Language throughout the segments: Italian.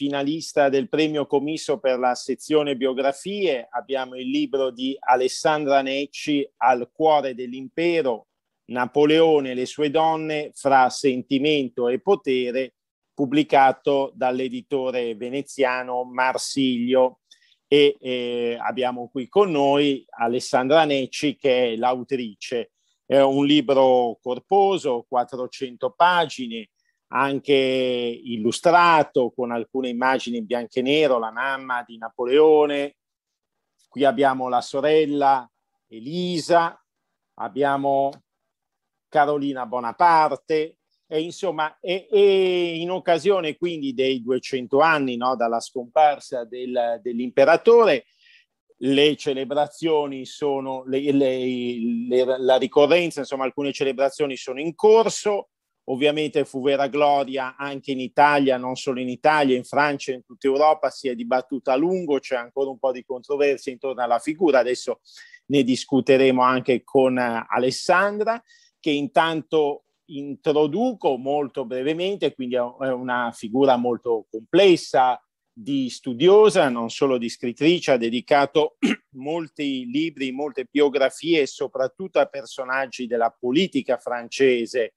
Finalista del premio commisso per la sezione biografie abbiamo il libro di Alessandra Necci Al cuore dell'impero, Napoleone e le sue donne fra sentimento e potere, pubblicato dall'editore veneziano Marsiglio. E eh, abbiamo qui con noi Alessandra Necci che è l'autrice. È un libro corposo, 400 pagine, anche illustrato con alcune immagini in bianco e nero, la mamma di Napoleone. Qui abbiamo la sorella Elisa, abbiamo Carolina Bonaparte, e insomma, e, e in occasione quindi dei 200 anni no, dalla scomparsa del, dell'imperatore, le celebrazioni sono, le, le, le, la ricorrenza, insomma, alcune celebrazioni sono in corso Ovviamente fu vera gloria anche in Italia, non solo in Italia, in Francia, in tutta Europa si è dibattuta a lungo, c'è ancora un po' di controversia intorno alla figura, adesso ne discuteremo anche con eh, Alessandra, che intanto introduco molto brevemente, quindi è una figura molto complessa, di studiosa, non solo di scrittrice, ha dedicato molti libri, molte biografie, soprattutto a personaggi della politica francese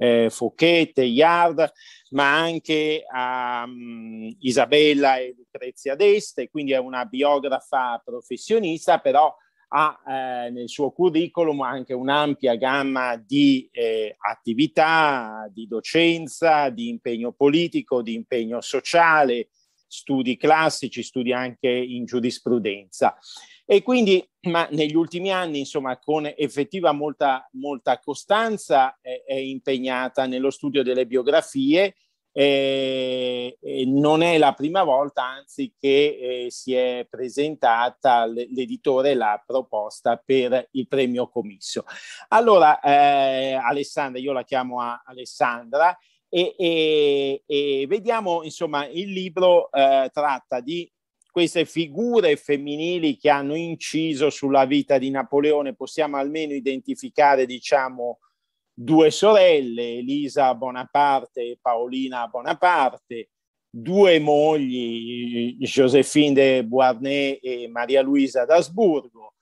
eh, Fouquet, Yard, ma anche a um, Isabella e Lucrezia d'Este, quindi è una biografa professionista, però ha eh, nel suo curriculum anche un'ampia gamma di eh, attività, di docenza, di impegno politico, di impegno sociale, studi classici, studi anche in giurisprudenza. E quindi, ma negli ultimi anni, insomma, con effettiva molta, molta costanza, è, è impegnata nello studio delle biografie. Eh, non è la prima volta, anzi, che eh, si è presentata l'editore la proposta per il premio commisso. Allora, eh, Alessandra, io la chiamo Alessandra, e, e, e, vediamo, insomma, il libro eh, tratta di queste figure femminili che hanno inciso sulla vita di Napoleone, possiamo almeno identificare, diciamo, due sorelle, Elisa Bonaparte e Paolina Bonaparte, due mogli, Josephine de Beauharnais e Maria Luisa d'Asburgo,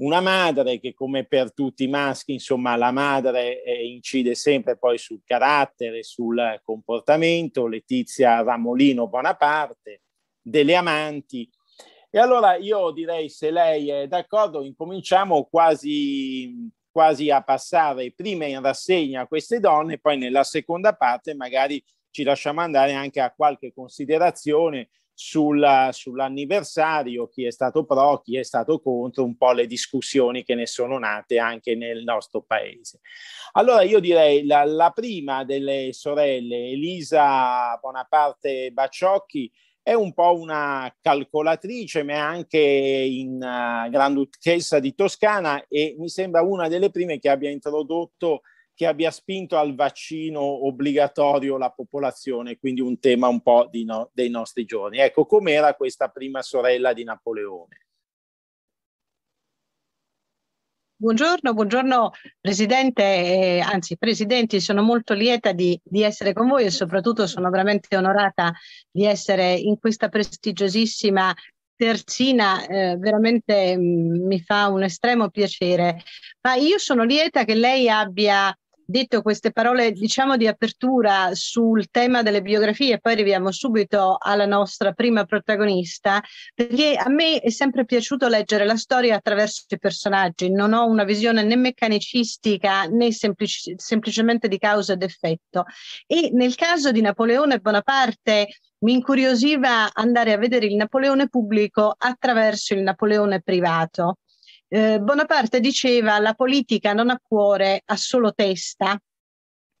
una madre che come per tutti i maschi, insomma, la madre eh, incide sempre poi sul carattere, sul comportamento, Letizia Ramolino Bonaparte, delle amanti. E allora io direi, se lei è d'accordo, incominciamo quasi, quasi a passare prima in rassegna queste donne, poi nella seconda parte magari ci lasciamo andare anche a qualche considerazione sulla, sull'anniversario, chi è stato pro, chi è stato contro, un po' le discussioni che ne sono nate anche nel nostro paese. Allora io direi la, la prima delle sorelle, Elisa Bonaparte Baciocchi, è un po' una calcolatrice, ma è anche in uh, Granduchessa di Toscana e mi sembra una delle prime che abbia introdotto, che abbia spinto al vaccino obbligatorio la popolazione, quindi un tema un po' no, dei nostri giorni. Ecco, com'era questa prima sorella di Napoleone? Buongiorno, buongiorno Presidente, eh, anzi Presidenti, sono molto lieta di, di, essere con voi e soprattutto sono veramente onorata di essere in questa prestigiosissima terzina, eh, veramente mh, mm, mi fa un estremo piacere. Ma io sono lieta che lei abbia detto queste parole diciamo di apertura sul tema delle biografie poi arriviamo subito alla nostra prima protagonista perché a me è sempre piaciuto leggere la storia attraverso i personaggi. Non ho una visione né meccanicistica né semplici, semplicemente di causa ed effetto. E nel caso di Napoleone Bonaparte mi incuriosiva andare a vedere il Napoleone pubblico attraverso il Napoleone privato eh, Bonaparte diceva la politica non ha cuore, ha solo testa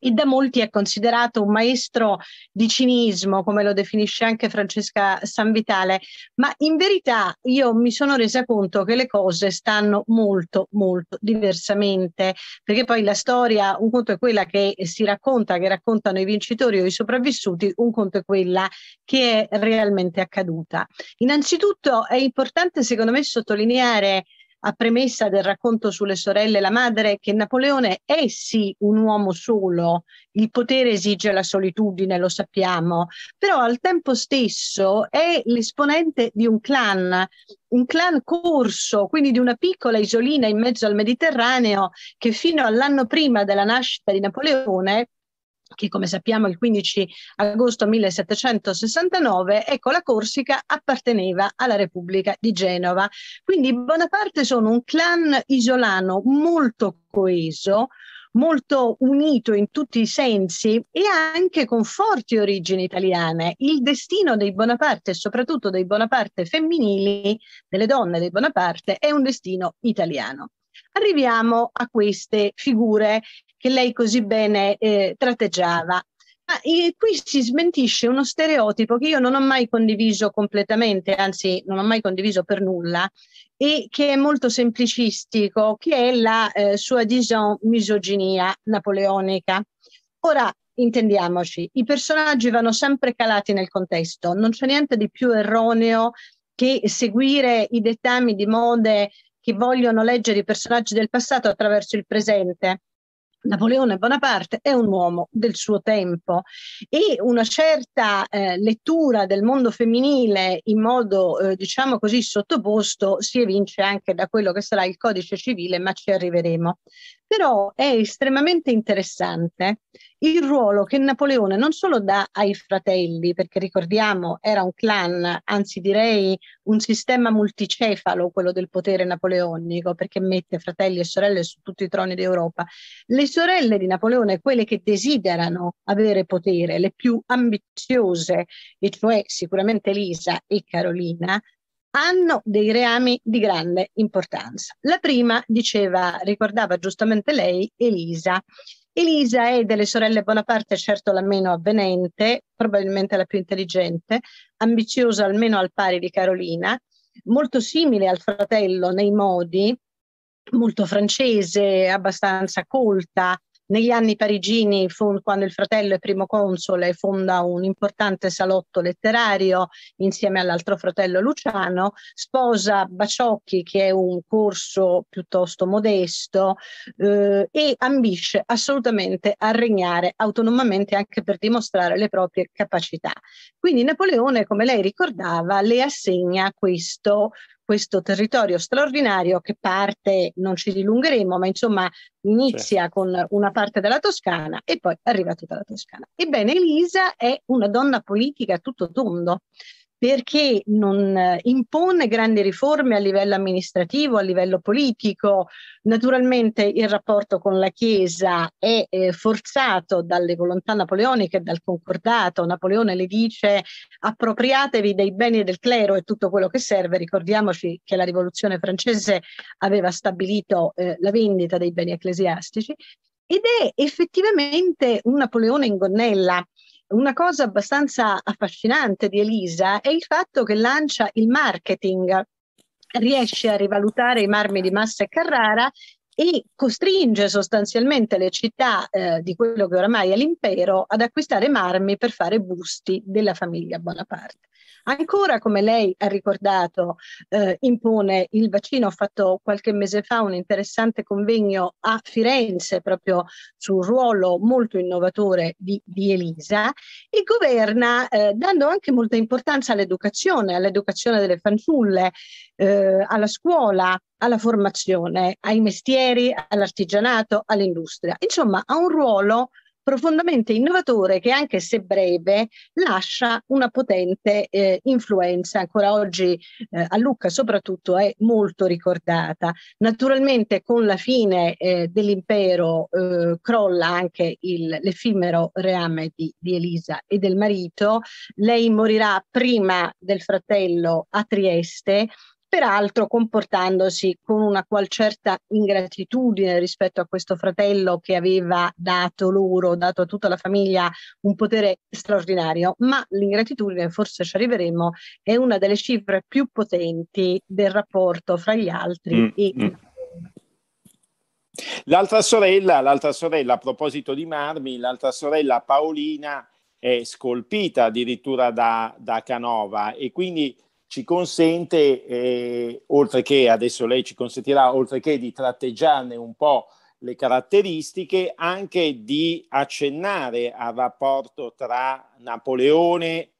e da molti è considerato un maestro di cinismo, come lo definisce anche Francesca Sanvitale, ma in verità io mi sono resa conto che le cose stanno molto, molto diversamente, perché poi la storia, un conto è quella che si racconta, che raccontano i vincitori o i sopravvissuti, un conto è quella che è realmente accaduta. Innanzitutto è importante, secondo me, sottolineare a premessa del racconto sulle sorelle e la madre che Napoleone è sì un uomo solo, il potere esige la solitudine, lo sappiamo, però al tempo stesso è l'esponente di un clan, un clan corso, quindi di una piccola isolina in mezzo al Mediterraneo che fino all'anno prima della nascita di Napoleone che come sappiamo il 15 agosto 1769, ecco la Corsica apparteneva alla Repubblica di Genova. Quindi Bonaparte sono un clan isolano molto coeso, molto unito in tutti i sensi e anche con forti origini italiane. Il destino dei Bonaparte, soprattutto dei Bonaparte femminili, delle donne dei Bonaparte, è un destino italiano. Arriviamo a queste figure che lei così bene eh, tratteggiava. Ma eh, qui si smentisce uno stereotipo che io non ho mai condiviso completamente, anzi non ho mai condiviso per nulla, e che è molto semplicistico, che è la eh, sua, diciamo, misoginia napoleonica. Ora, intendiamoci, i personaggi vanno sempre calati nel contesto, non c'è niente di più erroneo che seguire i dettami di mode che vogliono leggere i personaggi del passato attraverso il presente. Napoleone Bonaparte è un uomo del suo tempo e una certa eh, lettura del mondo femminile in modo, eh, diciamo così, sottoposto si evince anche da quello che sarà il codice civile, ma ci arriveremo. Però è estremamente interessante il ruolo che Napoleone non solo dà ai fratelli, perché ricordiamo era un clan, anzi direi un sistema multicefalo, quello del potere napoleonico, perché mette fratelli e sorelle su tutti i troni d'Europa. Le sorelle di Napoleone, quelle che desiderano avere potere, le più ambiziose, e cioè sicuramente Elisa e Carolina, hanno dei reami di grande importanza. La prima, diceva, ricordava giustamente lei, Elisa. Elisa è delle sorelle Bonaparte certo la meno avvenente, probabilmente la più intelligente, ambiziosa almeno al pari di Carolina, molto simile al fratello nei modi, molto francese, abbastanza colta, negli anni parigini, quando il fratello è primo console, fonda un importante salotto letterario insieme all'altro fratello Luciano, sposa Baciocchi, che è un corso piuttosto modesto, eh, e ambisce assolutamente a regnare autonomamente anche per dimostrare le proprie capacità. Quindi Napoleone, come lei ricordava, le assegna questo questo territorio straordinario che parte, non ci dilungheremo, ma insomma inizia certo. con una parte della Toscana e poi arriva tutta la Toscana. Ebbene, Elisa è una donna politica a tutto tondo perché non eh, impone grandi riforme a livello amministrativo, a livello politico. Naturalmente il rapporto con la Chiesa è eh, forzato dalle volontà napoleoniche dal concordato. Napoleone le dice appropriatevi dei beni del clero e tutto quello che serve. Ricordiamoci che la rivoluzione francese aveva stabilito eh, la vendita dei beni ecclesiastici ed è effettivamente un Napoleone in gonnella una cosa abbastanza affascinante di Elisa è il fatto che lancia il marketing, riesce a rivalutare i marmi di Massa e Carrara e costringe sostanzialmente le città eh, di quello che oramai è l'impero ad acquistare marmi per fare busti della famiglia Bonaparte. Ancora, come lei ha ricordato, eh, impone il vaccino. Ho fatto qualche mese fa un interessante convegno a Firenze proprio sul ruolo molto innovatore di, di Elisa e governa eh, dando anche molta importanza all'educazione, all'educazione delle fanciulle, eh, alla scuola, alla formazione, ai mestieri, all'artigianato, all'industria. Insomma, ha un ruolo profondamente innovatore che anche se breve lascia una potente eh, influenza. Ancora oggi eh, a Lucca soprattutto è molto ricordata. Naturalmente con la fine eh, dell'impero eh, crolla anche il, l'effimero reame di, di Elisa e del marito. Lei morirà prima del fratello a Trieste peraltro comportandosi con una qual certa ingratitudine rispetto a questo fratello che aveva dato loro, dato a tutta la famiglia un potere straordinario, ma l'ingratitudine, forse ci arriveremo, è una delle cifre più potenti del rapporto fra gli altri mm, e mm. L'altra sorella, l'altra sorella, a proposito di marmi, l'altra sorella Paolina è scolpita addirittura da, da Canova e quindi ci consente, eh, oltre che adesso lei ci consentirà, oltre che di tratteggiarne un po' le caratteristiche, anche di accennare al rapporto tra Napoleone,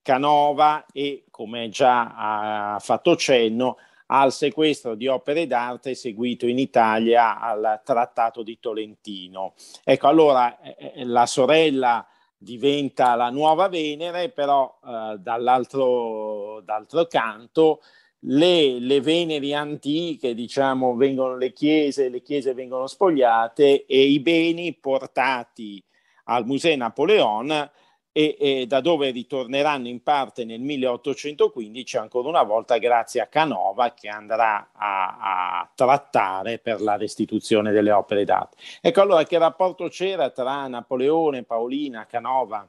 Canova e, come già ha fatto cenno, al sequestro di opere d'arte eseguito in Italia al Trattato di Tolentino. Ecco, allora eh, eh la sorella diventa la nuova Venere, però eh, dall'altro, d'altro canto le, le, Veneri antiche, diciamo, vengono le chiese, le chiese vengono spogliate e i beni portati al Museo Napoleon e, e, da dove ritorneranno in parte nel 1815 ancora una volta grazie a Canova che andrà a, a trattare per la restituzione delle opere d'arte. Ecco allora che rapporto c'era tra Napoleone, Paolina, Canova?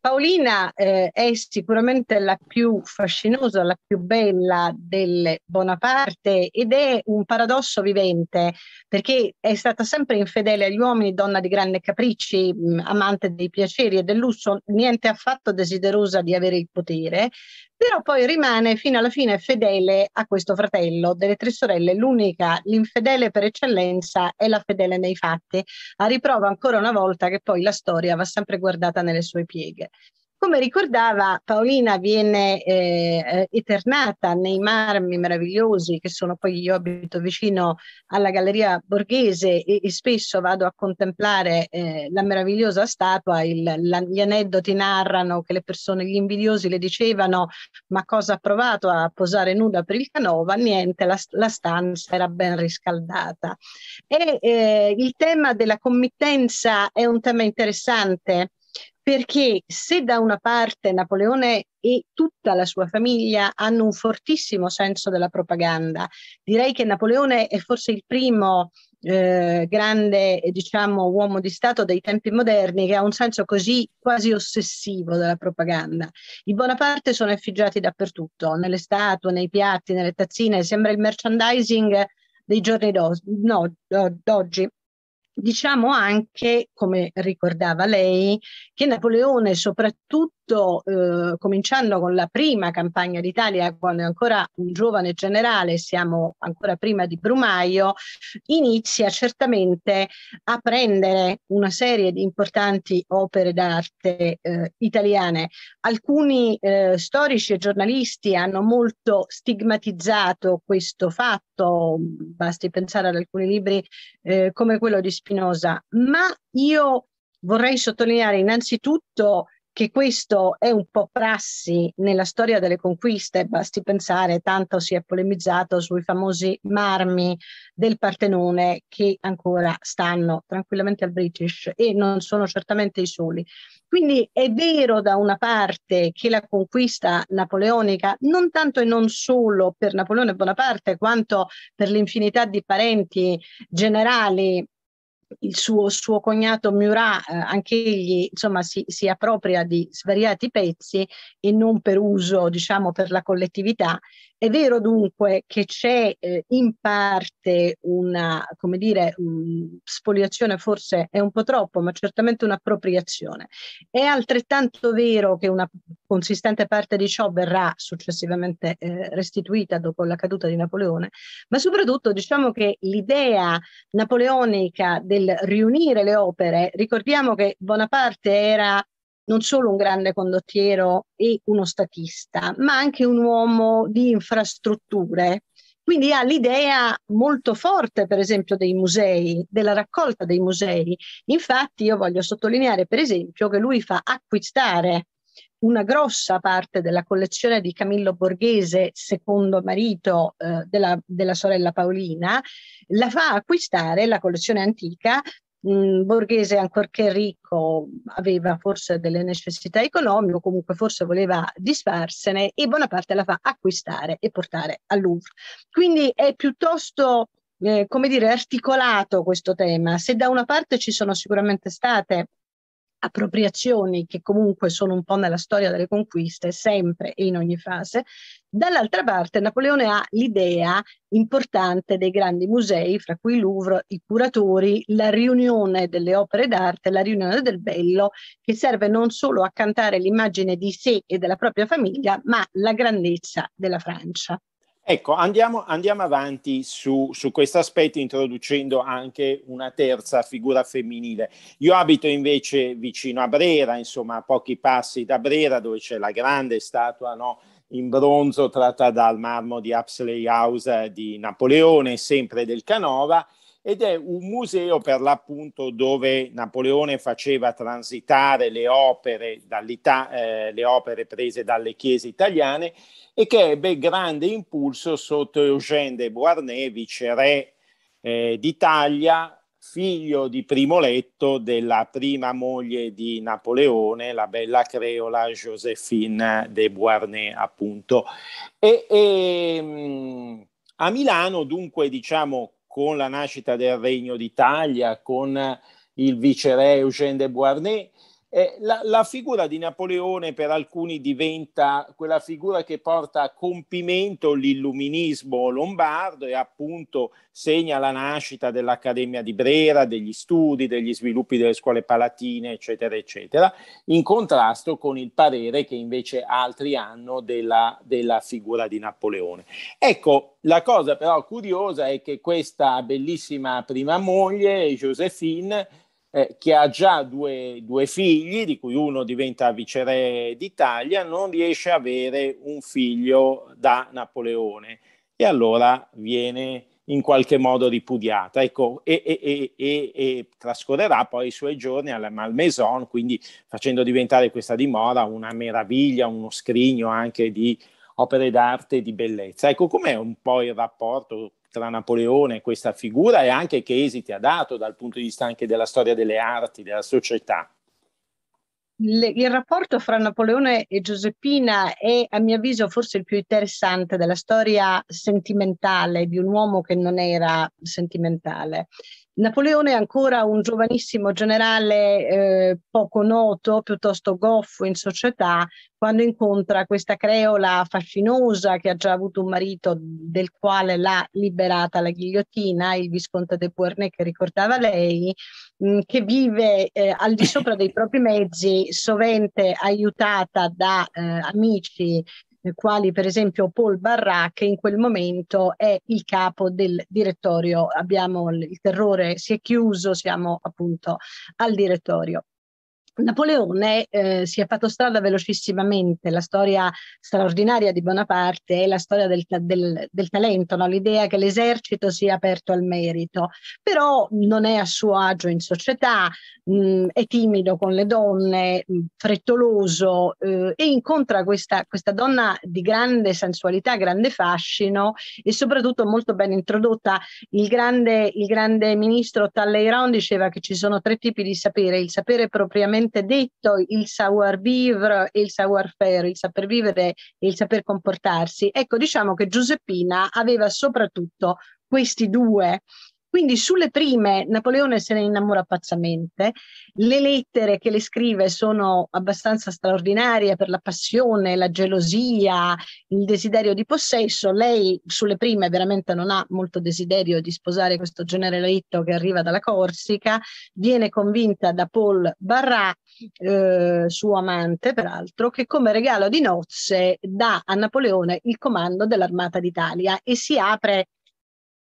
Paolina eh, è sicuramente la più fascinosa, la più bella delle Bonaparte ed è un paradosso vivente perché è stata sempre infedele agli uomini, donna di grandi capricci, mh, amante dei piaceri e del lusso, niente affatto desiderosa di avere il potere, però poi rimane fino alla fine fedele a questo fratello. Delle tre sorelle, l'unica, l'infedele per eccellenza è la fedele nei fatti, a riprova ancora una volta che poi la storia va sempre guardata nelle sue pieghe. Come ricordava, Paolina viene eh, eternata nei marmi meravigliosi che sono poi io abito vicino alla Galleria Borghese e, e spesso vado a contemplare eh, la meravigliosa statua. Il, la, gli aneddoti narrano che le persone, gli invidiosi le dicevano ma cosa ha provato a posare nuda per il Canova? Niente, la, la stanza era ben riscaldata. E eh, il tema della committenza è un tema interessante perché se da una parte Napoleone e tutta la sua famiglia hanno un fortissimo senso della propaganda, direi che Napoleone è forse il primo eh, grande diciamo, uomo di Stato dei tempi moderni che ha un senso così quasi ossessivo della propaganda. I Bonaparte sono effigiati dappertutto, nelle statue, nei piatti, nelle tazzine, sembra il merchandising dei giorni d'oggi. Diciamo anche, come ricordava lei, che Napoleone, soprattutto eh, cominciando con la prima campagna d'Italia, quando è ancora un giovane generale, siamo ancora prima di Brumaio, inizia certamente a prendere una serie di importanti opere d'arte eh, italiane. Alcuni eh, storici e giornalisti hanno molto stigmatizzato questo fatto, basti pensare ad alcuni libri eh, come quello di Spinoza, ma io vorrei sottolineare innanzitutto che questo è un po' prassi nella storia delle conquiste, basti pensare, tanto si è polemizzato sui famosi marmi del Partenone che ancora stanno tranquillamente al British e non sono certamente i soli. Quindi è vero da una parte che la conquista napoleonica, non tanto e non solo per Napoleone Bonaparte, quanto per l'infinità di parenti generali il suo, suo cognato Murat, eh, anche egli insomma, si, si, appropria di svariati pezzi e non per uso, diciamo, per la collettività. È vero dunque che c'è eh, in parte una, come dire, um, spoliazione, forse è un po' troppo, ma certamente un'appropriazione. È altrettanto vero che una consistente parte di ciò verrà successivamente eh, restituita dopo la caduta di Napoleone, ma soprattutto diciamo che l'idea napoleonica del riunire le opere, ricordiamo che Bonaparte era non solo un grande condottiero e uno statista, ma anche un uomo di infrastrutture. Quindi ha l'idea molto forte, per esempio, dei musei, della raccolta dei musei. Infatti io voglio sottolineare, per esempio, che lui fa acquistare una grossa parte della collezione di Camillo Borghese, secondo marito eh, della, della, sorella Paolina, la fa acquistare la collezione antica Borghese, ancorché ricco, aveva forse delle necessità economiche, o comunque forse voleva disfarsene, e Bonaparte la fa acquistare e portare al Louvre. Quindi è piuttosto, eh, come dire, articolato questo tema. Se da una parte ci sono sicuramente state appropriazioni che comunque sono un po' nella storia delle conquiste, sempre e in ogni fase. Dall'altra parte Napoleone ha l'idea importante dei grandi musei, fra cui il Louvre, i curatori, la riunione delle opere d'arte, la riunione del bello, che serve non solo a cantare l'immagine di sé e della propria famiglia, ma la grandezza della Francia. Ecco, andiamo, andiamo avanti su, su questo aspetto introducendo anche una terza figura femminile. Io abito invece vicino a Brera, insomma a pochi passi da Brera dove c'è la grande statua no, in bronzo tratta dal marmo di Apsley House di Napoleone, sempre del Canova, ed è un museo per l'appunto dove Napoleone faceva transitare le opere, eh, le opere prese dalle chiese italiane e che ebbe grande impulso sotto Eugène de Beauharnais, viceré eh, d'Italia, figlio di primo letto della prima moglie di Napoleone, la bella creola Josephine de Beauharnais, appunto. E, e mm, a Milano, dunque, diciamo, con la nascita del Regno d'Italia, con il viceré Eugène de Beauharnais, eh, la, la, figura di Napoleone per alcuni diventa quella figura che porta a compimento l'illuminismo lombardo e appunto segna la nascita dell'Accademia di Brera, degli studi, degli sviluppi delle scuole palatine, eccetera, eccetera, in contrasto con il parere che invece altri hanno della, della figura di Napoleone. Ecco, la cosa però curiosa è che questa bellissima prima moglie, Josephine, eh, che ha già due, due, figli, di cui uno diventa viceré d'Italia, non riesce a avere un figlio da Napoleone e allora viene in qualche modo ripudiata ecco, e, e, e, e, trascorrerà poi i suoi giorni alla Malmaison, quindi facendo diventare questa dimora una meraviglia, uno scrigno anche di opere d'arte e di bellezza. Ecco com'è un po' il rapporto tra Napoleone e questa figura e anche che esiti ha dato dal punto di vista anche della storia delle arti, della società. Le, il rapporto fra Napoleone e Giuseppina è, a mio avviso, forse il più interessante della storia sentimentale di un uomo che non era sentimentale. Napoleone è ancora un giovanissimo generale eh, poco noto, piuttosto goffo in società, quando incontra questa creola fascinosa che ha già avuto un marito del quale l'ha liberata la ghigliottina, il visconte de Beauharnais che ricordava lei, mh, mm, che vive eh, al di sopra dei propri mezzi, sovente aiutata da eh, amici quali per esempio Paul Barra, che in quel momento è il capo del direttorio. Abbiamo il terrore, si è chiuso, siamo appunto al direttorio. Napoleone eh, si è fatto strada velocissimamente, la storia straordinaria di Bonaparte è la storia del, del, del talento, no? l'idea che l'esercito sia aperto al merito, però non è a suo agio in società, mh, è timido con le donne, mh, frettoloso eh, e incontra questa, questa donna di grande sensualità, grande fascino e soprattutto molto ben introdotta. Il grande, il grande ministro Talleyrand diceva che ci sono tre tipi di sapere, il sapere propriamente propriamente detto il savoir vivre e il savoir faire, il saper vivere e il saper comportarsi. Ecco, diciamo che Giuseppina aveva soprattutto questi due quindi sulle prime Napoleone se ne innamora pazzamente, le lettere che le scrive sono abbastanza straordinarie per la passione, la gelosia, il desiderio di possesso. Lei sulle prime veramente non ha molto desiderio di sposare questo generaletto che arriva dalla Corsica, viene convinta da Paul Barrat, eh, suo amante peraltro, che come regalo di nozze dà a Napoleone il comando dell'Armata d'Italia e si apre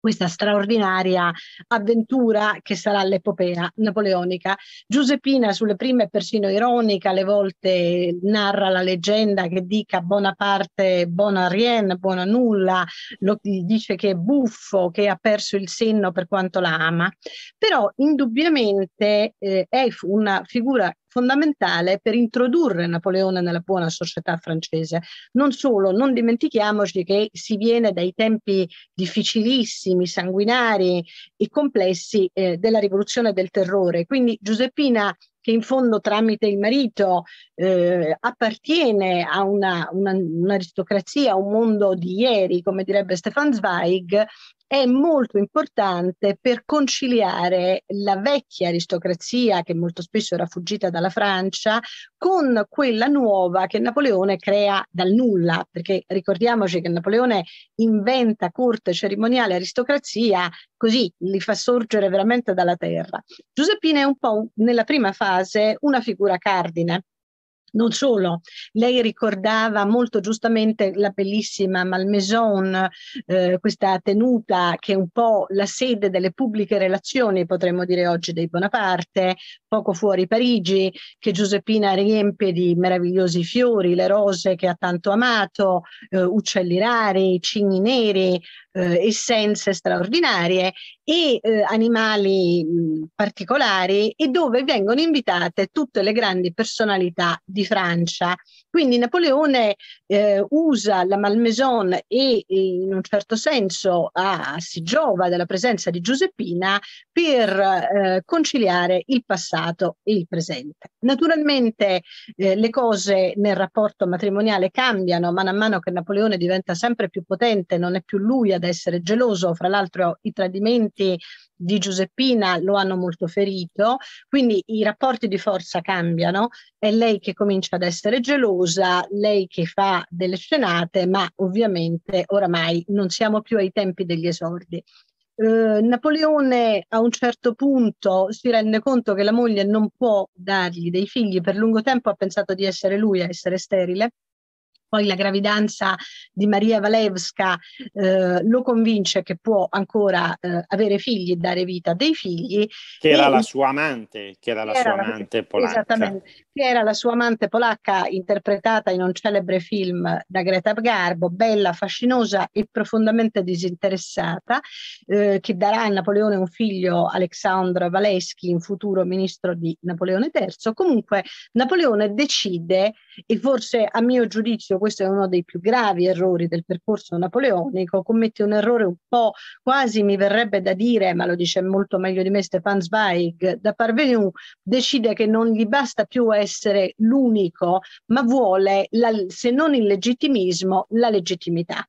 questa straordinaria avventura che sarà l'epopea napoleonica. Giuseppina sulle prime è persino ironica, alle volte narra la leggenda che dica Bonaparte buona rien, buona nulla, lo, dice che è buffo, che ha perso il senno per quanto la ama, però indubbiamente eh, è una figura fondamentale per introdurre Napoleone nella buona società francese. Non solo, non dimentichiamoci che si viene dai tempi difficilissimi, sanguinari e complessi eh, della rivoluzione del terrore. Quindi Giuseppina che in fondo tramite il marito eh, appartiene a una, una, un'aristocrazia, a un mondo di ieri, come direbbe Stefan Zweig, è molto importante per conciliare la vecchia aristocrazia che molto spesso era fuggita dalla Francia con quella nuova che Napoleone crea dal nulla, perché ricordiamoci che Napoleone inventa corte cerimoniale aristocrazia così li fa sorgere veramente dalla terra. Giuseppina è un po' nella prima fase una figura cardine non solo, lei ricordava molto giustamente la bellissima Malmaison, eh, questa tenuta che è un po' la sede delle pubbliche relazioni, potremmo dire oggi, dei Bonaparte, poco fuori Parigi, che Giuseppina riempie di meravigliosi fiori, le rose che ha tanto amato, eh, uccelli rari, cigni neri, eh, essenze straordinarie e eh, animali particolari e dove vengono invitate tutte le grandi personalità di Francia. Quindi Napoleone eh, usa la Malmaison e in un certo senso ah, si giova della presenza di Giuseppina per eh, conciliare il passato e il presente. Naturalmente eh, le cose nel rapporto matrimoniale cambiano man mano che Napoleone diventa sempre più potente, non è più lui ad essere geloso, fra l'altro i tradimenti di Giuseppina lo hanno molto ferito, quindi i rapporti di forza cambiano, è lei che comincia ad essere gelosa, lei che fa delle scenate, ma ovviamente oramai non siamo più ai tempi degli esordi. Eh, Napoleone a un certo punto si rende conto che la moglie non può dargli dei figli, per lungo tempo ha pensato di essere lui a essere sterile poi la gravidanza di Maria Walewska eh, lo convince che può ancora eh, avere figli e dare vita a dei figli. Che era la sua amante, che era la sua amante polacca. Esattamente, che era la sua amante polacca interpretata in un celebre film da Greta Garbo, bella, fascinosa e profondamente disinteressata, eh, che darà a Napoleone un figlio, Alexandro Walewski, in futuro ministro di Napoleone III. Comunque Napoleone decide, e forse a mio giudizio questo è uno dei più gravi errori del percorso napoleonico, commette un errore un po' quasi mi verrebbe da dire, ma lo dice molto meglio di me Stefan Zweig, da parvenu decide che non gli basta più essere l'unico, ma vuole, la, se non il legittimismo, la legittimità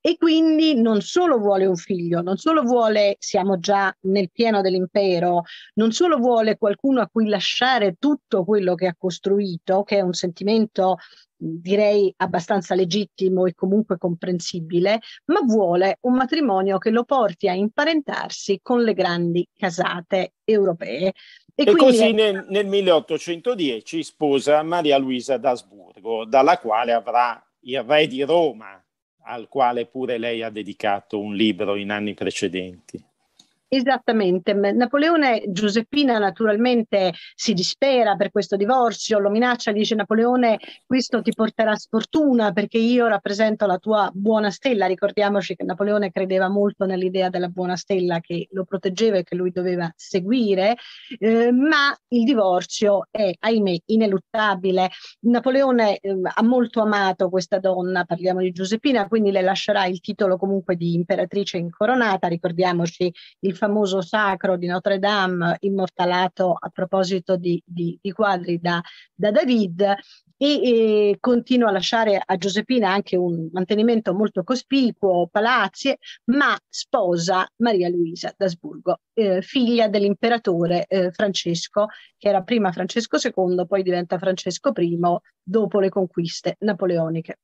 e quindi non solo vuole un figlio, non solo vuole, siamo già nel pieno dell'impero, non solo vuole qualcuno a cui lasciare tutto quello che ha costruito, che è un sentimento direi abbastanza legittimo e comunque comprensibile, ma vuole un matrimonio che lo porti a imparentarsi con le grandi casate europee. E, e così è... nel, nel 1810 sposa Maria Luisa d'Asburgo, dalla quale avrà il re di Roma, al quale pure lei ha dedicato un libro in anni precedenti. Esattamente, Napoleone, Giuseppina naturalmente si dispera per questo divorzio, lo minaccia, dice Napoleone questo ti porterà sfortuna perché io rappresento la tua buona stella, ricordiamoci che Napoleone credeva molto nell'idea della buona stella che lo proteggeva e che lui doveva seguire, eh, ma il divorzio è ahimè ineluttabile. Napoleone eh, ha molto amato questa donna, parliamo di Giuseppina, quindi le lascerà il titolo comunque di imperatrice incoronata, ricordiamoci il famoso sacro di Notre Dame, immortalato a proposito di, di, di quadri da, da David, e, e, continua a lasciare a Giuseppina anche un mantenimento molto cospicuo, palazzi, ma sposa Maria Luisa d'Asburgo, eh, figlia dell'imperatore eh, Francesco, che era prima Francesco II, poi diventa Francesco I dopo le conquiste napoleoniche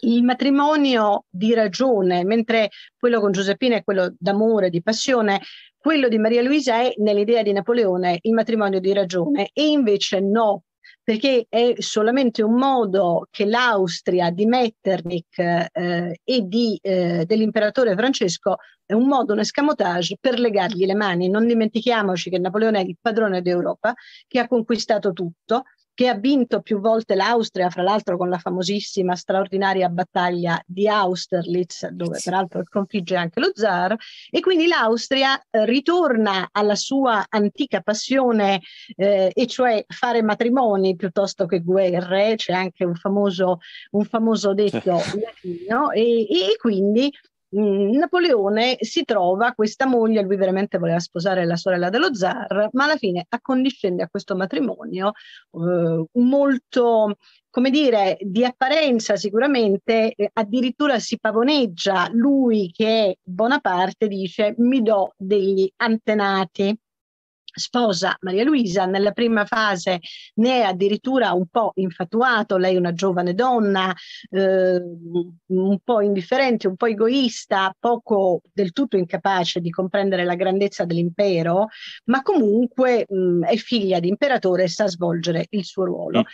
il matrimonio di ragione, mentre quello con Giuseppina è quello d'amore, di passione, quello di Maria Luisa è nell'idea di Napoleone il matrimonio di ragione e invece no, perché è solamente un modo che l'Austria di Metternich eh, e di, eh, dell'imperatore Francesco è un modo, un escamotage per legargli le mani. Non dimentichiamoci che Napoleone è il padrone d'Europa, che ha conquistato tutto, che ha vinto più volte l'Austria, fra l'altro con la famosissima straordinaria battaglia di Austerlitz, dove peraltro sconfigge anche lo zar, e quindi l'Austria eh, ritorna alla sua antica passione, eh, e cioè fare matrimoni piuttosto che guerre, c'è anche un famoso, un famoso detto latino, e, e quindi Napoleone si trova questa moglie, lui veramente voleva sposare la sorella dello zar, ma alla fine accondiscende a questo matrimonio eh, molto come dire, di apparenza sicuramente, eh, addirittura si pavoneggia lui che Bonaparte, dice mi do degli antenati sposa Maria Luisa, nella prima fase ne è addirittura un po' infatuato, lei è una giovane donna, eh, un po' indifferente, un po' egoista, poco del tutto incapace di comprendere la grandezza dell'impero, ma comunque mh, è figlia di imperatore e sa svolgere il suo ruolo.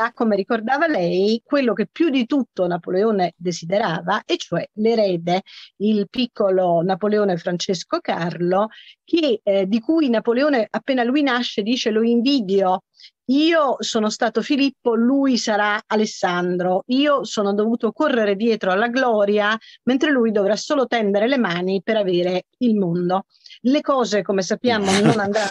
Mm come ricordava lei, quello che più di tutto Napoleone desiderava, e cioè l'erede, il piccolo Napoleone Francesco Carlo, che, eh, di cui Napoleone appena lui nasce dice lo invidio io sono stato Filippo, lui sarà Alessandro. Io sono dovuto correre dietro alla gloria, mentre lui dovrà solo tendere le mani per avere il mondo. Le cose, come sappiamo, non andranno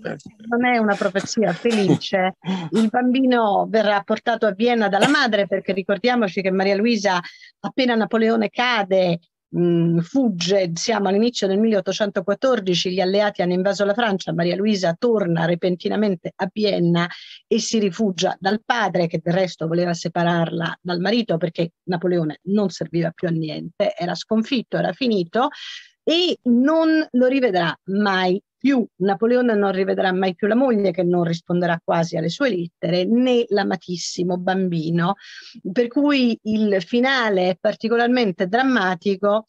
così, non è una profezia felice. Il bambino verrà portato a Vienna dalla madre, perché ricordiamoci che Maria Luisa, appena Napoleone cade, mh, fugge, siamo all'inizio del 1814, gli alleati hanno invaso la Francia, Maria Luisa torna repentinamente a Vienna e si rifugia dal padre che del resto voleva separarla dal marito perché Napoleone non serviva più a niente, era sconfitto, era finito e non lo rivedrà mai più. Napoleone non rivedrà mai più la moglie che non risponderà quasi alle sue lettere, né l'amatissimo bambino. Per cui il finale è particolarmente drammatico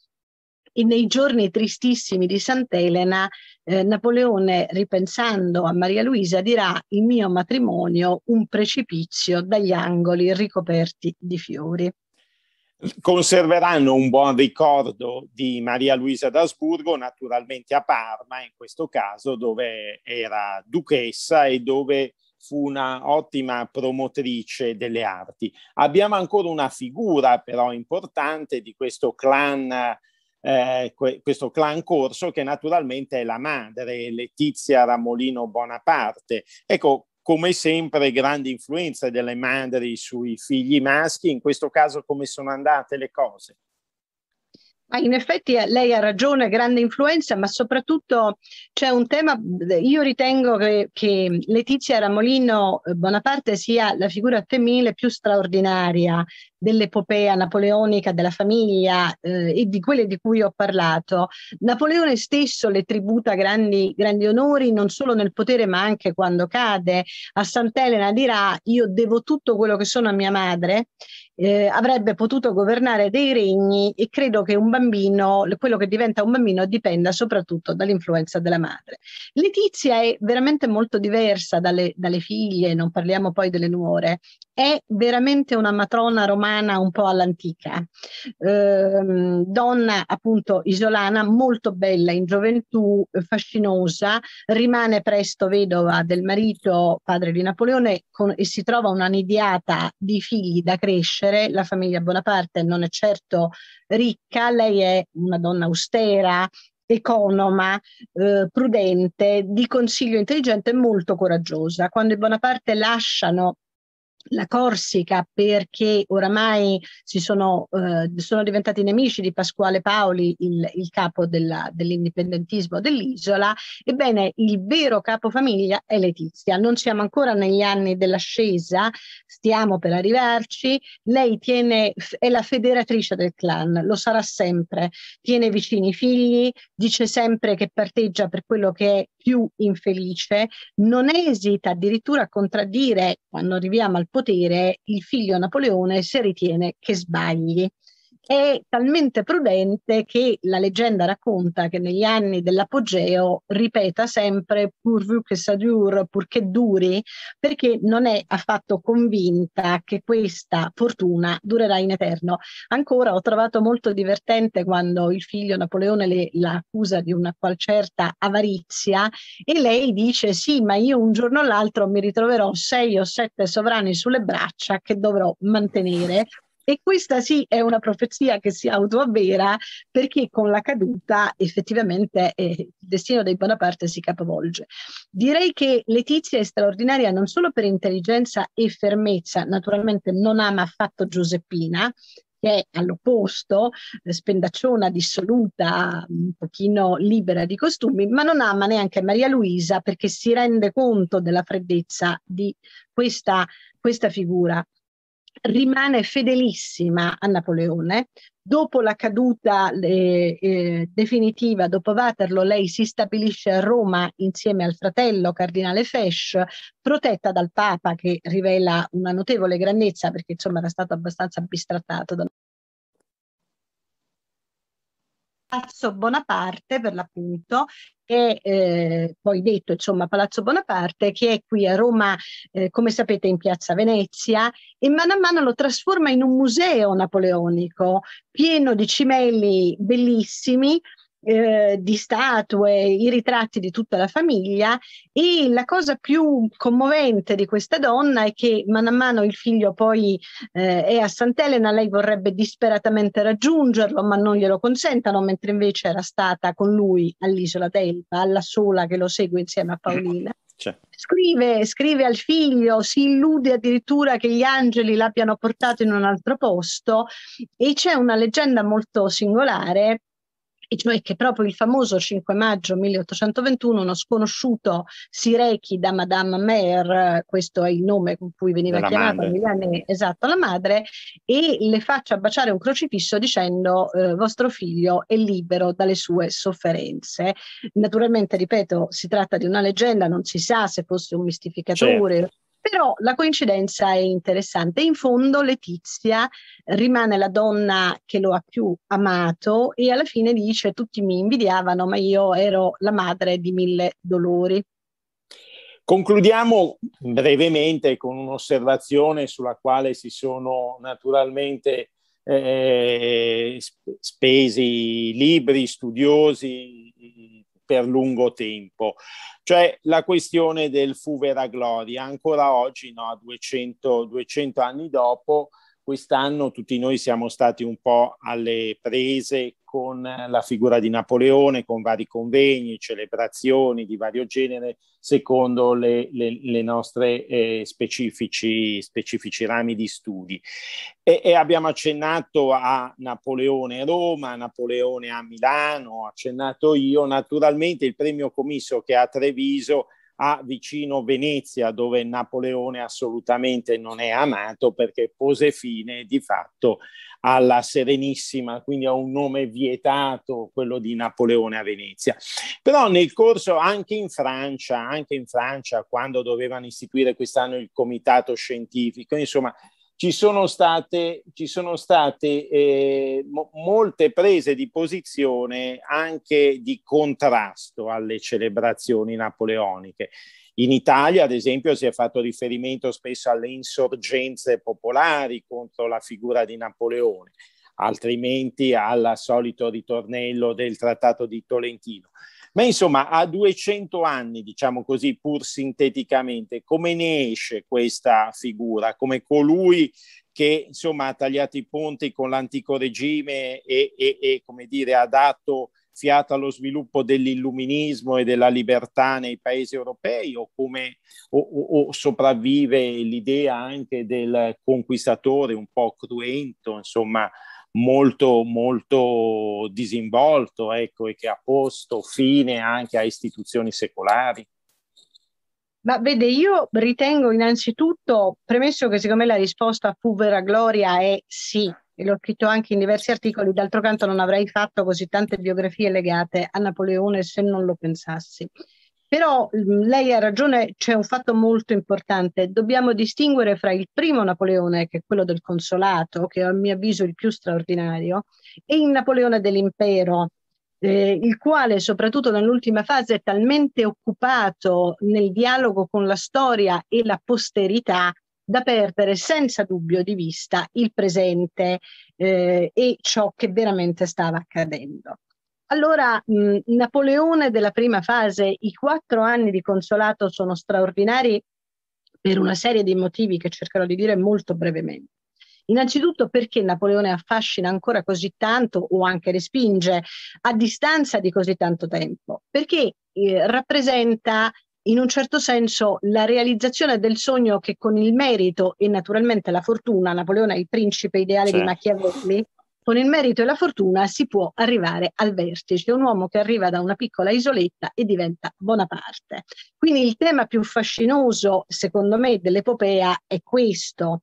e nei giorni tristissimi di Sant'Elena, eh, Napoleone, ripensando a Maria Luisa, dirà il mio matrimonio un precipizio dagli angoli ricoperti di fiori conserveranno un buon ricordo di Maria Luisa d'Asburgo, naturalmente a Parma, in questo caso dove era duchessa e dove fu una ottima promotrice delle arti. Abbiamo ancora una figura però importante di questo clan, eh, questo clan corso che naturalmente è la madre, Letizia Ramolino Bonaparte. Ecco, come sempre grande influenza delle madri sui figli maschi, in questo caso come sono andate le cose? Ma in effetti eh, lei ha ragione, grande influenza, ma soprattutto c'è un tema, io ritengo che, che Letizia Ramolino eh, Bonaparte sia la figura femminile più straordinaria dell'epopea napoleonica della famiglia eh, e di quelle di cui ho parlato. Napoleone stesso le tributa grandi, grandi onori non solo nel potere ma anche quando cade. A Sant'Elena dirà io devo tutto quello che sono a mia madre eh, avrebbe potuto governare dei regni e credo che un bambino, quello che diventa un bambino, dipenda soprattutto dall'influenza della madre. Letizia è veramente molto diversa dalle, dalle figlie, non parliamo poi delle nuore, è veramente una matrona romana un po' all'antica, eh, donna appunto isolana, molto bella in gioventù, fascinosa, rimane presto vedova del marito padre di Napoleone con, e si trova una nidiata di figli da crescere. La famiglia Bonaparte non è certo ricca, lei è una donna austera, economa, eh, prudente, di consiglio intelligente e molto coraggiosa. Quando i Bonaparte lasciano la Corsica perché oramai si sono, eh, sono, diventati nemici di Pasquale Paoli, il, il capo della, dell'indipendentismo dell'isola, ebbene il vero capofamiglia è Letizia. Non siamo ancora negli anni dell'ascesa, stiamo per arrivarci. Lei tiene, è la federatrice del clan, lo sarà sempre, tiene vicini i figli, dice sempre che parteggia per quello che è più infelice, non esita addirittura a contraddire quando arriviamo al potere il figlio Napoleone se ritiene che sbagli è talmente prudente che la leggenda racconta che negli anni dell'apogeo ripeta sempre pourvu que ça dure, purché duri, perché non è affatto convinta che questa fortuna durerà in eterno. Ancora ho trovato molto divertente quando il figlio Napoleone le, la accusa di una qual certa avarizia e lei dice sì, ma io un giorno o l'altro mi ritroverò sei o sette sovrani sulle braccia che dovrò mantenere e questa sì è una profezia che si autoavvera perché con la caduta effettivamente eh, il destino dei Bonaparte si capovolge. Direi che Letizia è straordinaria non solo per intelligenza e fermezza, naturalmente non ama affatto Giuseppina, che è all'opposto, spendacciona, dissoluta, un pochino libera di costumi, ma non ama neanche Maria Luisa perché si rende conto della freddezza di questa, questa figura rimane fedelissima a Napoleone. Dopo la caduta eh, eh, definitiva, dopo Waterloo, lei si stabilisce a Roma insieme al fratello cardinale Fesch, protetta dal Papa che rivela una notevole grandezza perché insomma era stato abbastanza bistrattato da Palazzo Bonaparte per l'appunto che eh, poi detto insomma Palazzo Bonaparte che è qui a Roma eh, come sapete in piazza Venezia e mano a mano lo trasforma in un museo napoleonico pieno di cimeli bellissimi eh, di statue, i ritratti di tutta la famiglia. E la cosa più commovente di questa donna è che mano a mano il figlio poi eh, è a Sant'Elena, lei vorrebbe disperatamente raggiungerlo ma non glielo consentono, mentre invece era stata con lui all'isola d'Elba, alla sola che lo segue insieme a Paolina. Scrive, scrive al figlio, si illude addirittura che gli angeli l'abbiano portato in un altro posto. E c'è una leggenda molto singolare e cioè che proprio il famoso 5 maggio 1821 uno sconosciuto si rechi da Madame Mère, questo è il nome con cui veniva Della chiamata anni esatto la madre, e le faccia baciare un crocifisso dicendo eh, vostro figlio è libero dalle sue sofferenze. Naturalmente, ripeto, si tratta di una leggenda, non si sa se fosse un mistificatore. Certo però la coincidenza è interessante. In fondo Letizia rimane la donna che lo ha più amato e alla fine dice tutti mi invidiavano, ma io ero la madre di mille dolori. Concludiamo brevemente con un'osservazione sulla quale si sono naturalmente eh, spesi libri, studiosi per lungo tempo, cioè la questione del fu vera gloria. Ancora oggi, no, 200, 200 anni dopo, quest'anno tutti noi siamo stati un po' alle prese con la figura di Napoleone, con vari convegni, celebrazioni di vario genere, secondo le, le, le nostre eh, specifici, specifici, rami di studi. E, e, abbiamo accennato a Napoleone a Roma, Napoleone a Milano, ho accennato io, naturalmente il premio commisso che a Treviso a vicino Venezia, dove Napoleone assolutamente non è amato perché pose fine di fatto alla Serenissima, quindi a un nome vietato, quello di Napoleone a Venezia. Però nel corso, anche in Francia, anche in Francia, quando dovevano istituire quest'anno il comitato scientifico, insomma, ci sono state, ci sono state eh, mo- molte prese di posizione anche di contrasto alle celebrazioni napoleoniche. In Italia, ad esempio, si è fatto riferimento spesso alle insorgenze popolari contro la figura di Napoleone, altrimenti al solito ritornello del Trattato di Tolentino. Ma insomma, a 200 anni, diciamo così, pur sinteticamente, come ne esce questa figura? Come colui che insomma ha tagliato i ponti con l'antico regime e, e, e come dire, ha dato fiato allo sviluppo dell'illuminismo e della libertà nei paesi europei o, come, o, o, o sopravvive l'idea anche del conquistatore un po' cruento, insomma, molto, molto disinvolto ecco, e che ha posto fine anche a istituzioni secolari? Ma vede, io ritengo innanzitutto, premesso che secondo me la risposta fu vera gloria è sì, e l'ho scritto anche in diversi articoli, d'altro canto non avrei fatto così tante biografie legate a Napoleone se non lo pensassi. Però mm, lei ha ragione, c'è un fatto molto importante, dobbiamo distinguere fra il primo Napoleone, che è quello del consolato, che è a mio avviso il più straordinario, e il Napoleone dell'impero, eh, il quale soprattutto nell'ultima fase è talmente occupato nel dialogo con la storia e la posterità da perdere senza dubbio di vista il presente eh, e ciò che veramente stava accadendo. Allora, mh, Napoleone della prima fase, i quattro anni di consolato sono straordinari per una serie di motivi che cercherò di dire molto brevemente. Innanzitutto perché Napoleone affascina ancora così tanto o anche respinge a distanza di così tanto tempo? Perché eh, rappresenta in un certo senso la realizzazione del sogno che con il merito e naturalmente la fortuna, Napoleone è il principe ideale sì. di Machiavelli, con il merito e la fortuna si può arrivare al vertice, un uomo che arriva da una piccola isoletta e diventa Bonaparte. Quindi il tema più fascinoso, secondo me, dell'epopea è questo,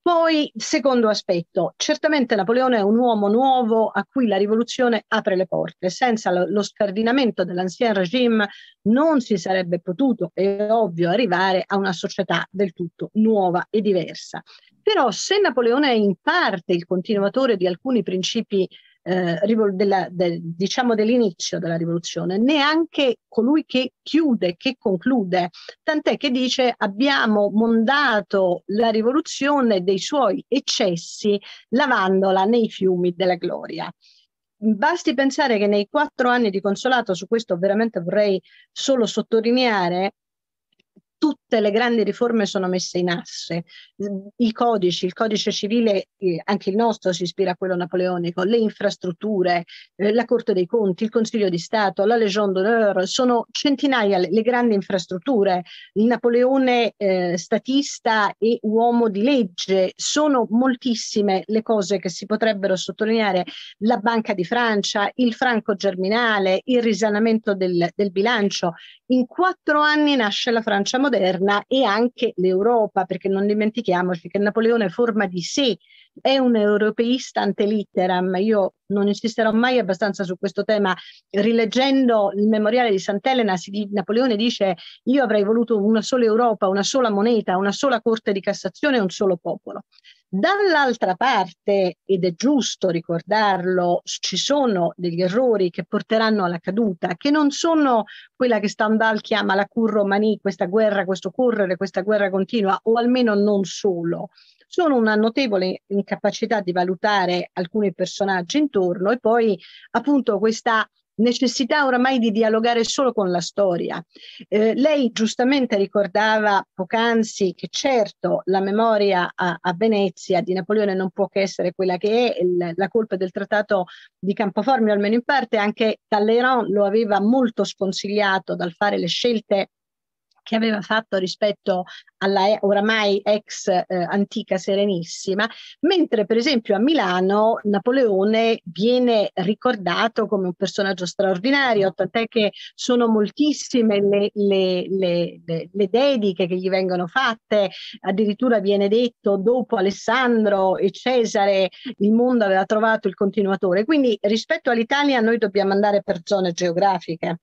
poi, secondo aspetto, certamente Napoleone è un uomo nuovo a cui la rivoluzione apre le porte. Senza lo, scardinamento dell'ancien regime non si sarebbe potuto, è ovvio, arrivare a una società del tutto nuova e diversa. Però se Napoleone è in parte il continuatore di alcuni principi eh, della, del, diciamo dell'inizio della rivoluzione, neanche colui che chiude, che conclude, tant'è che dice abbiamo mondato la rivoluzione dei suoi eccessi lavandola nei fiumi della gloria. Basti pensare che nei quattro anni di consolato, su questo veramente vorrei solo sottolineare, tutte le grandi riforme sono messe in asse. I codici, il codice civile, eh, anche il nostro si ispira a quello napoleonico, le infrastrutture, eh, la Corte dei Conti, il Consiglio di Stato, la Légion d'honneur, sono centinaia le, le grandi infrastrutture. Il Napoleone eh, statista e uomo di legge, sono moltissime le cose che si potrebbero sottolineare. La Banca di Francia, il franco germinale, il risanamento del, del bilancio. In quattro anni nasce la Francia moderna e anche l'Europa, perché non dimentichiamoci che Napoleone forma di sé, è un europeista ante litteram. Io non insisterò mai abbastanza su questo tema. Rileggendo il memoriale di Sant'Elena, si, Napoleone dice io avrei voluto una sola Europa, una sola moneta, una sola Corte di Cassazione un solo popolo. Dall'altra parte, ed è giusto ricordarlo, ci sono degli errori che porteranno alla caduta, che non sono quella che Stendhal chiama la curromanie, questa guerra, questo correre, questa guerra continua, o almeno non solo. Sono una notevole incapacità di valutare alcuni personaggi intorno e poi appunto questa necessità oramai di dialogare solo con la storia. Eh, lei giustamente ricordava poc'anzi che certo la memoria a, a, Venezia di Napoleone non può che essere quella che è, il, la colpa del trattato di Campoformio, almeno in parte, anche Talleyrand lo aveva molto sconsigliato dal fare le scelte che aveva fatto rispetto alla oramai ex eh, antica Serenissima, mentre per esempio a Milano Napoleone viene ricordato come un personaggio straordinario, tant'è che sono moltissime le, le, le, le dediche che gli vengono fatte, addirittura viene detto dopo Alessandro e Cesare il mondo aveva trovato il continuatore, quindi rispetto all'Italia noi dobbiamo andare per zone geografiche.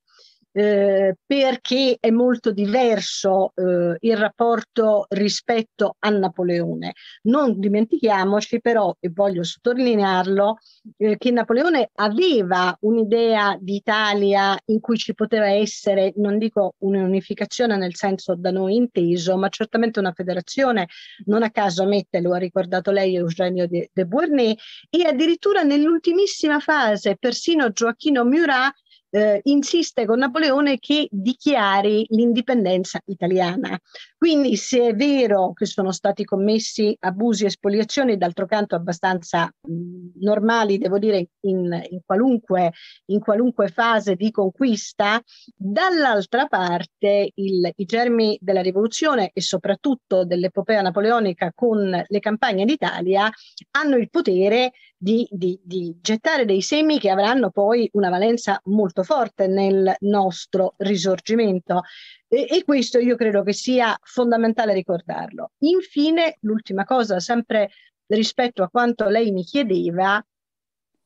Eh, perché è molto diverso eh, il rapporto rispetto a Napoleone. Non dimentichiamoci però, e voglio sottolinearlo, eh, che Napoleone aveva un'idea di Italia in cui ci poteva essere, non dico un'unificazione nel senso da noi inteso, ma certamente una federazione, non a caso mette, lo ha ricordato lei Eugenio de, de Beauharnais, e addirittura nell'ultimissima fase persino Gioacchino Murat eh, insiste con Napoleone che dichiari l'indipendenza italiana. Quindi se è vero che sono stati commessi abusi e spoliazioni, d'altro canto abbastanza mh, normali, devo dire, in, in, qualunque, in, qualunque, fase di conquista, dall'altra parte il, i germi della rivoluzione e soprattutto dell'epopea napoleonica con le campagne d'Italia hanno il potere di, di, di gettare dei semi che avranno poi una valenza molto forte nel nostro risorgimento. E, e, questo io credo che sia fondamentale ricordarlo. Infine, l'ultima cosa, sempre rispetto a quanto lei mi chiedeva,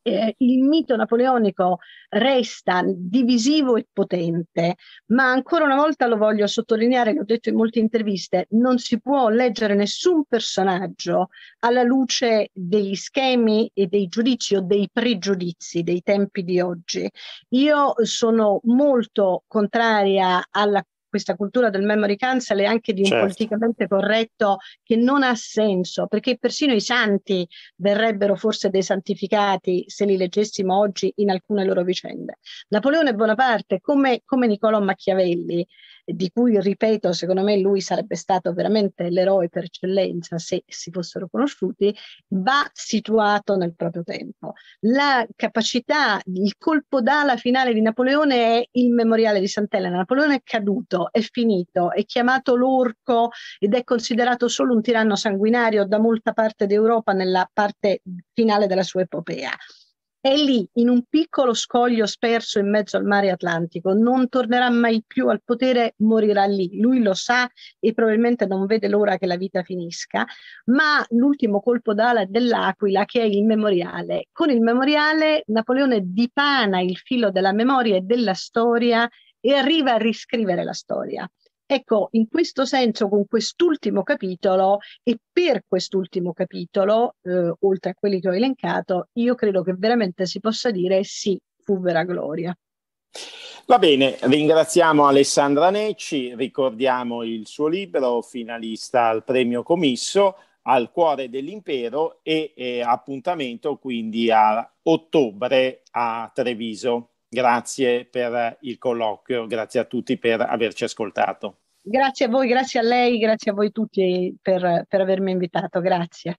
eh, il mito napoleonico resta divisivo e potente, ma ancora una volta lo voglio sottolineare, l'ho detto in molte interviste, non si può leggere nessun personaggio alla luce degli schemi e dei giudizi o dei pregiudizi dei tempi di oggi. Io sono molto contraria alla questa cultura del memory cancel e anche di un certo. politicamente corretto che non ha senso, perché persino i santi verrebbero forse desantificati se li leggessimo oggi in alcune loro vicende. Napoleone Bonaparte, come, come Niccolò Machiavelli, di cui, ripeto, secondo me lui sarebbe stato veramente l'eroe per eccellenza se si fossero conosciuti, va situato nel proprio tempo. La capacità, il colpo d'ala finale di Napoleone è il memoriale di Sant'Elena. Napoleone è caduto, è finito, è chiamato l'orco ed è considerato solo un tiranno sanguinario da molta parte d'Europa nella parte finale della sua epopea è lì in un piccolo scoglio sperso in mezzo al mare Atlantico, non tornerà mai più al potere, morirà lì. Lui lo sa e probabilmente non vede l'ora che la vita finisca, ma l'ultimo colpo d'ala dell'Aquila che è il memoriale. Con il memoriale Napoleone dipana il filo della memoria e della storia e arriva a riscrivere la storia. Ecco, in questo senso, con quest'ultimo capitolo e per quest'ultimo capitolo, eh, oltre a quelli che ho elencato, io credo che veramente si possa dire sì, fu vera gloria. Va bene, ringraziamo Alessandra Necci, ricordiamo il suo libro, finalista al premio Comisso, al cuore dell'impero e eh, appuntamento quindi a ottobre a Treviso. Grazie per il colloquio, grazie a tutti per averci ascoltato. Grazie a voi, grazie a lei, grazie a voi tutti per, per avermi invitato, grazie.